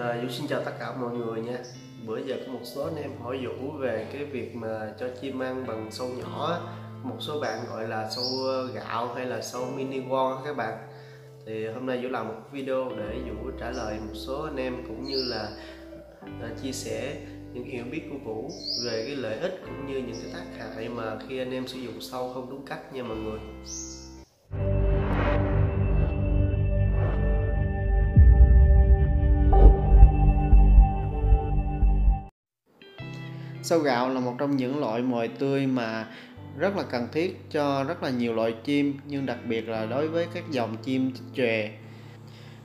À, Vũ xin chào tất cả mọi người nha. Bữa giờ có một số anh em hỏi Vũ về cái việc mà cho chim ăn bằng sâu nhỏ á. Một số bạn gọi là sâu ờ, gạo hay là sâu mini won các bạn. Thì hôm nay Vũ làm một video để Vũ trả lời một số anh em cũng như là à, chia sẻ những hiểu biết của Vũ về cái lợi ích cũng như những cái tác hại mà khi anh em sử dụng sâu không đúng cách nha mọi người. Sâu gạo là một trong những loại mồi tươi mà rất là cần thiết cho rất là nhiều loại chim, nhưng đặc biệt là đối với các dòng chim chòe.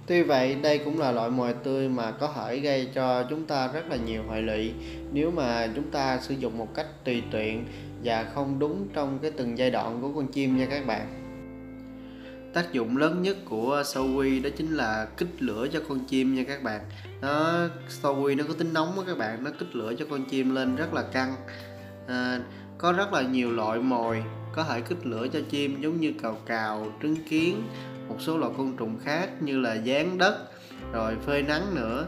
Tuy vậy, đây cũng là loại mồi tươi mà có thể gây cho chúng ta rất là nhiều hệ lụy nếu mà chúng ta sử dụng một cách tùy tiện và không đúng trong cái từng giai đoạn của con chim nha các bạn tác dụng lớn nhất của sâu quy đó chính là kích lửa cho con chim nha các bạn. Nó sâu quy nó có tính nóng đó các bạn nó kích lửa cho con chim lên rất là căng. À, có rất là nhiều loại mồi có thể kích lửa cho chim giống như cào cào trứng kiến một số loại côn trùng khác như là dán đất rồi phơi nắng nữa.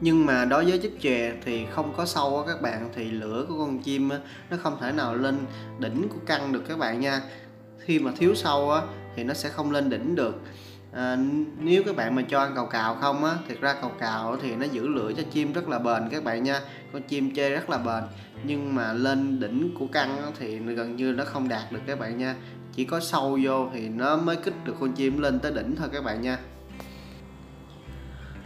Nhưng mà đối với chích chè thì không có sâu á các bạn thì lửa của con chim á, nó không thể nào lên đỉnh của căn được các bạn nha. Khi mà thiếu sâu á thì nó sẽ không lên đỉnh được. À, nếu các bạn mà cho ăn cào cào không á thiệt ra cào cào thì nó giữ lửa cho chim rất là bền các bạn nha. Con chim chơi rất là bền. Nhưng mà lên đỉnh của căn thì gần như nó không đạt được các bạn nha. Chỉ có sâu vô thì nó mới kích được con chim lên tới đỉnh thôi các bạn nha.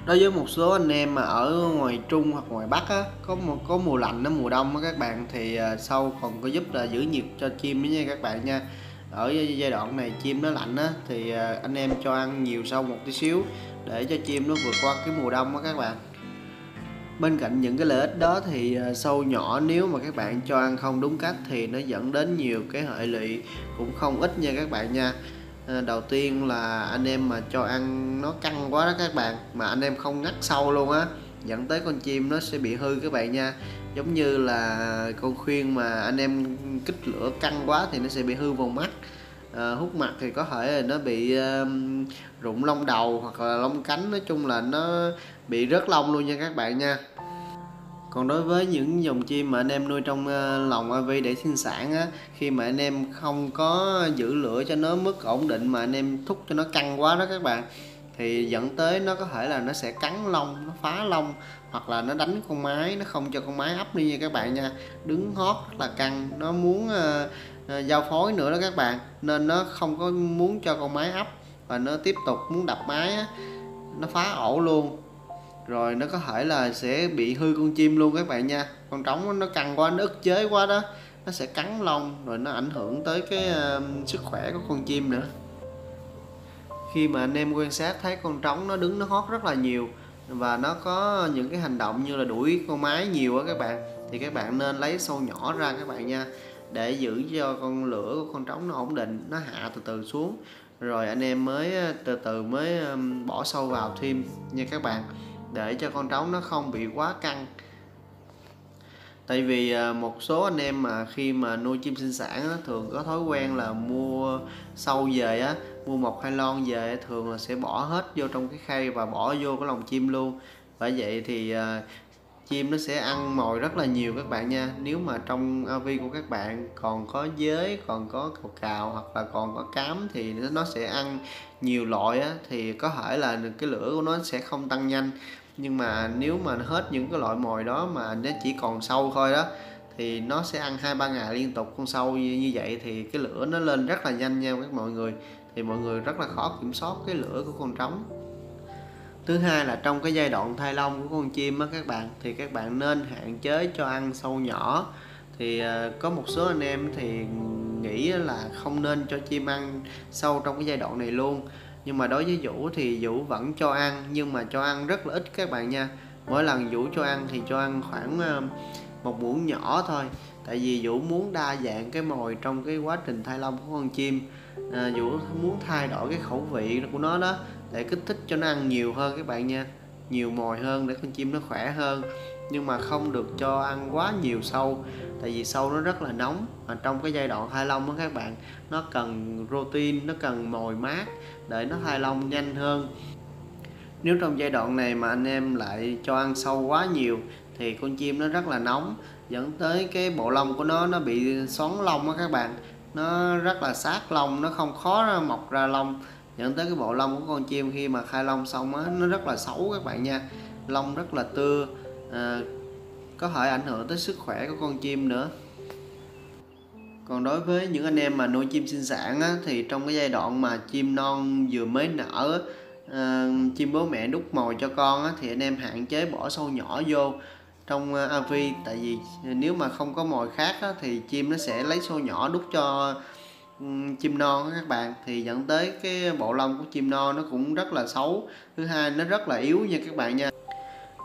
Đối với một số anh em mà ở ngoài trung hoặc ngoài bắc á có một có mùa lạnh nó mùa đông á các bạn thì à, sâu còn có giúp là giữ nhiệt cho chim nữa nha các bạn nha ở giai đoạn này chim nó lạnh á, thì à, anh em cho ăn nhiều sâu một tí xíu để cho chim nó vượt qua cái mùa đông á các bạn. Bên cạnh những cái lợi ích đó thì à, sâu nhỏ nếu mà các bạn cho ăn không đúng cách thì nó dẫn đến nhiều cái hệ lụy cũng không ít nha các bạn nha. À, đầu tiên là anh em mà cho ăn nó căng quá đó các bạn, mà anh em không ngắt sâu luôn á dẫn tới con chim nó sẽ bị hư các bạn nha. Giống như là con khuyên mà anh em kích lửa căng quá thì nó sẽ bị hư vùng mắt. À, hút mặt thì có thể là nó bị uh, rụng lông đầu hoặc là lông cánh. Nói chung là nó bị rớt lông luôn nha các bạn nha. Còn đối với những dòng chim mà anh em nuôi trong ờ, lồng AV để sinh sản á khi mà anh em không có giữ lửa cho nó mức ổn định mà anh em thúc cho nó căng quá đó các bạn thì dẫn tới nó có thể là nó sẽ cắn lông nó phá lông hoặc là nó đánh con mái, nó không cho con mái ấp đi nha các bạn nha. Đứng hót rất là căng nó muốn uh, uh, giao phối nữa đó các bạn nên nó không có muốn cho con mái ấp và nó tiếp tục muốn đập mái, á, nó phá ổ luôn. Rồi nó có thể là sẽ bị hư con chim luôn các bạn nha. Con trống nó căng quá nó ức chế quá đó nó sẽ cắn lông rồi nó ảnh hưởng tới cái uh, sức khỏe của con chim nữa khi mà anh em quan sát thấy con trống nó đứng, nó hót rất là nhiều và nó có những cái hành động như là đuổi con mái nhiều á các bạn, thì các bạn nên lấy sâu nhỏ ra các bạn nha, để giữ cho con lửa của con trống nó ổn định, nó hạ từ từ xuống. Rồi anh em mới ờ, từ từ mới bỏ sâu vào thêm nha các bạn, để cho con trống nó không bị quá căng tại vì à, một số anh em mà khi mà nuôi chim sinh sản á, thường có thói quen là mua sâu về á mua một hai lon về thường là sẽ bỏ hết vô trong cái khay và bỏ vô cái lồng chim luôn. Bởi vậy thì uh, chim nó sẽ ăn mồi rất là nhiều các bạn nha. Nếu mà trong AV của các bạn còn có giới, còn có cào cào hoặc là còn có cám thì nó sẽ ăn nhiều loại á, thì có thể là cái lửa của nó sẽ không tăng nhanh nhưng mà nếu mà hết những cái loại mồi đó mà nó chỉ còn sâu thôi đó thì nó sẽ ăn hai ba ngày liên tục con sâu như, như vậy thì cái lửa nó lên rất là nhanh nha các mọi người. Thì mọi người rất là khó kiểm soát cái lửa của con trống. Thứ hai là trong cái giai đoạn thai lông của con chim á các bạn thì các bạn nên hạn chế cho ăn sâu nhỏ. Thì ờ, có một số anh em thì nghĩ là không nên cho chim ăn sâu trong cái giai đoạn này luôn nhưng mà đối với Vũ thì Vũ vẫn cho ăn nhưng mà cho ăn rất là ít các bạn nha. Mỗi lần Vũ cho ăn thì cho ăn khoảng ờ, một muỗng nhỏ thôi. Tại vì Vũ muốn đa dạng cái mồi trong cái quá trình thai lông của con chim. À, Vũ muốn thay đổi cái khẩu vị của nó đó để kích thích cho nó ăn nhiều hơn các bạn nha nhiều mồi hơn để con chim nó khỏe hơn. Nhưng mà không được cho ăn quá nhiều sâu, tại vì sâu nó rất là nóng. Mà trong cái giai đoạn thai lông đó các bạn, nó cần protein, nó cần mồi mát để nó thai lông nhanh hơn. Nếu trong giai đoạn này mà anh em lại cho ăn sâu quá nhiều, thì con chim nó rất là nóng, dẫn tới cái bộ lông của nó nó bị xoắn lông á các bạn. Nó rất là sát lông, nó không khó mọc ra lông dẫn tới cái bộ lông của con chim khi mà khai lông xong á nó rất là xấu các bạn nha. Lông rất là tưa à, có thể ảnh hưởng tới sức khỏe của con chim nữa. Còn đối với những anh em mà nuôi chim sinh sản á, thì trong cái giai đoạn mà chim non vừa mới nở à, chim bố mẹ đút mồi cho con á, thì anh em hạn chế bỏ sâu nhỏ vô trong à, avi tại vì nếu mà không có mồi khác á, thì chim nó sẽ lấy sâu nhỏ đút cho chim non các bạn, thì dẫn tới cái bộ lông của chim non nó cũng rất là xấu. Thứ hai, nó rất là yếu nha các bạn nha.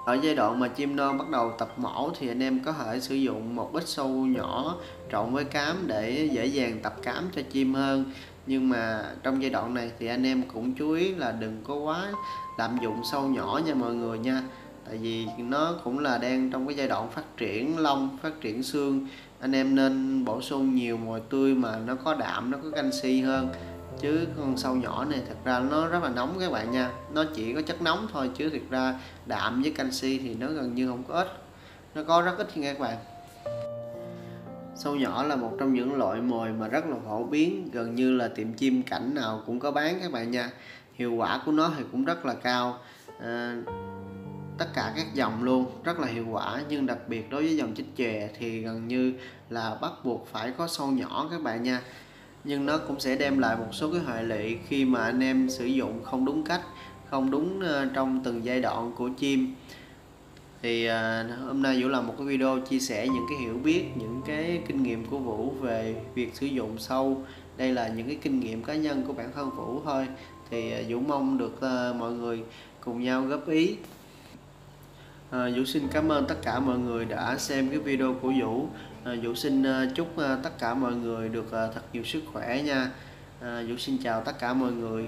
Ở giai đoạn mà chim non bắt đầu tập mổ thì anh em có thể sử dụng một ít sâu nhỏ trộn với cám để dễ dàng tập cám cho chim hơn. Nhưng mà trong giai đoạn này thì anh em cũng chú ý là đừng có quá lạm dụng sâu nhỏ nha mọi người nha. Tại vì nó cũng là đang trong cái giai đoạn phát triển lông, phát triển xương anh em nên bổ sung nhiều mồi tươi mà nó có đạm nó có canxi hơn. Chứ con sâu nhỏ này thật ra nó rất là nóng các bạn nha. Nó chỉ có chất nóng thôi chứ thực ra đạm với canxi thì nó gần như không có ít. Nó có rất ít nha các bạn. Sâu nhỏ là một trong những loại mồi mà rất là phổ biến gần như là tiệm chim cảnh nào cũng có bán các bạn nha. Hiệu quả của nó thì cũng rất là cao. À, tất cả các dòng luôn rất là hiệu quả. Nhưng đặc biệt đối với dòng chích chè thì gần như là bắt buộc phải có sâu nhỏ các bạn nha. Nhưng nó cũng sẽ đem lại một số cái hệ lụy khi mà anh em sử dụng không đúng cách không đúng ờ, trong từng giai đoạn của chim. Thì à, hôm nay Vũ làm một cái video chia sẻ những cái hiểu biết những cái kinh nghiệm của Vũ về việc sử dụng sâu. Đây là những cái kinh nghiệm cá nhân của bản thân Vũ thôi. Thì à, Vũ mong được à, mọi người cùng nhau góp ý à, Vũ xin cảm ơn tất cả mọi người đã xem cái video của Vũ. À, Vũ xin ờ, chúc tất cả mọi người được thật nhiều sức khỏe nha. À, Vũ xin chào tất cả mọi người.